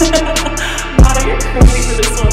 Out of your crazy for this one.